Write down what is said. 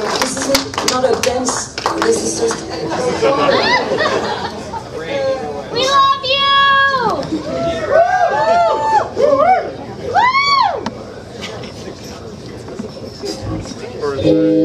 this is not a dance. This is just. we love you! Woo! Woo!